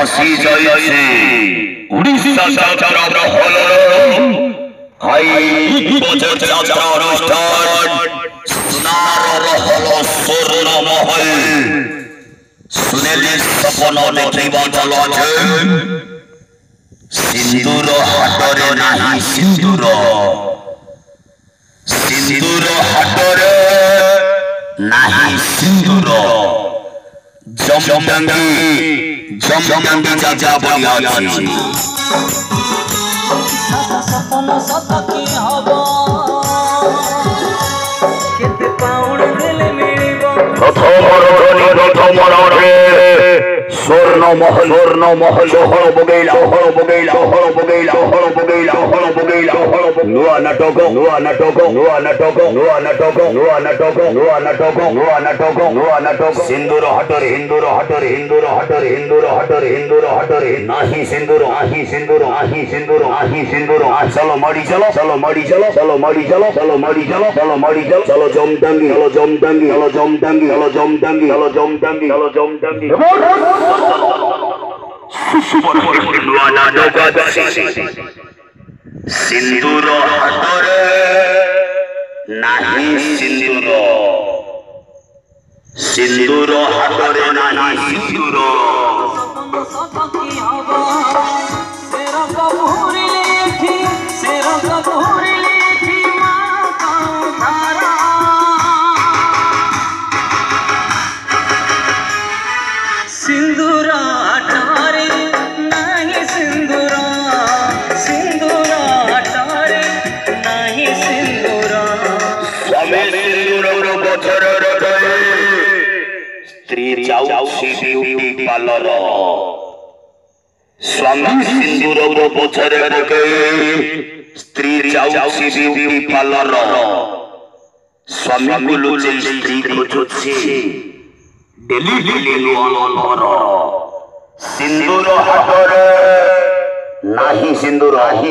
আসি যাইছে উড়িষ্যা যাত্রার হল হাই বছর যাত্রা অনুষ্ঠান। সোনার হল স্বর্ণ মহল শুনেলি সপন দেখিবা চল আছে। সিন্দুর হাটরে নাহি সিন্দুর সিন্দুর হাটরে নাহি সিন্দুর জমডাঙ্গি জমডাঙ্গি চাচা বলিয়াছি সপন সত কি হব কেতে দিলে মিলিব প্রথম রজনী প্রথম রথে স্বর্ণ মহল স্বর্ণ মহল হল બગેલા ડોહળો બગેલા ડોહળો બગેલા ડોહળો Nuova નટોકો Nuova નટોકો Nuova નટોકો Nuova નટોકો Nuova નટોકો Nuova નટોકો Nuova નટોકો Nuova નટોકો સિંદુરો હટોર હિન્દુરો હટોર હિન્દુરો હટોર હિન્દુરો હટોર હિન્દુરો હટોર નાહી સિંદુરો નાહી સિંદુરો નાહી સિંદુરો નાહી સિંદુરો આ ચલો મળી ચલો ચલો મળી ચલો ચલો મળી ચલો ચલો મળી ચલો ચલો મળી ચલો ચલો જમદંગી ચલો જમદંગી ચલો જમદંગી ચલો જમદંગી ચલો જમદંગી ચલો જમદંગી ચલો જમદંગી সুবর্ণওয়ালা নগদ সিন্দুর হাতরে নাহি সিন্দুর সিন্দুর হাতরে নাহি সিন্দুর সেরক ভুরিলে এঠি সেরক ভুরিলে বছরের হৃদয়ে স্ত্রী যাଉଛି বিউটি পার্লর স্বামী সিন্দুর বছরের হৃদয়ে স্ত্রী যাଉଛି বিউটি পার্লর স্বামীগুলো যে স্ত্রী খুঁজুছি। ডেলি ডেলি লোন সিন্দুর হাতরে। नाही सिंदूर नाही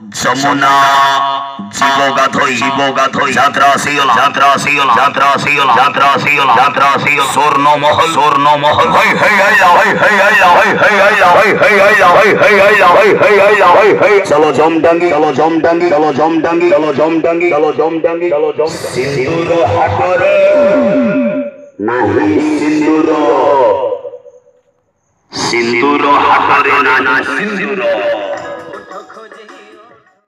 যমুনা জীব গাধই জীব গাধই যাত্রা শিল যাত্রা শিল যাত্রা শিল যাত্রা শিল যাত্রা শিল স্বর্ণ মহল স্বর্ণ মহল হই হই হই হই হই হই হই হই হই হই হই হই হই হই হই হই হই হই চলো জমডাঙ্গি চলো জমডাঙ্গি চলো জমডাঙ্গি চলো জমডাঙ্গি চলো জমডাঙ্গি চলো জম সিন্দুর হাটরে নাহি সিন্দুর সিন্দুর হাটরে নাহি সিন্দুর